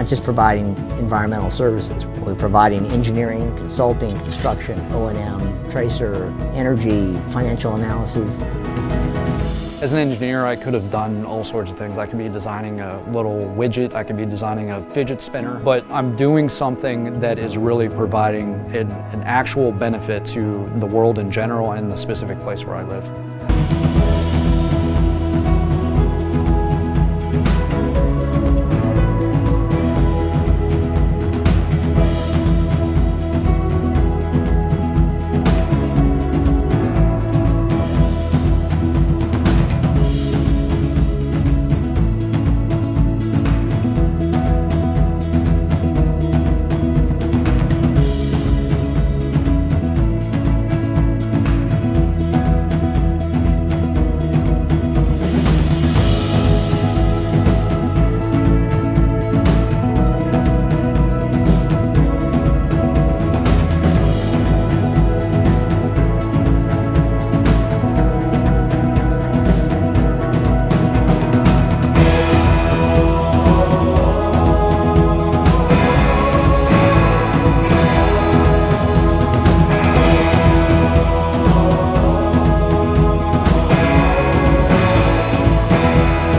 not just providing environmental services. We're providing engineering, consulting, construction, O&M, tracer, energy, financial analysis. As an engineer, I could have done all sorts of things. I could be designing a little widget, I could be designing a fidget spinner, but I'm doing something that is really providing an, an actual benefit to the world in general and the specific place where I live.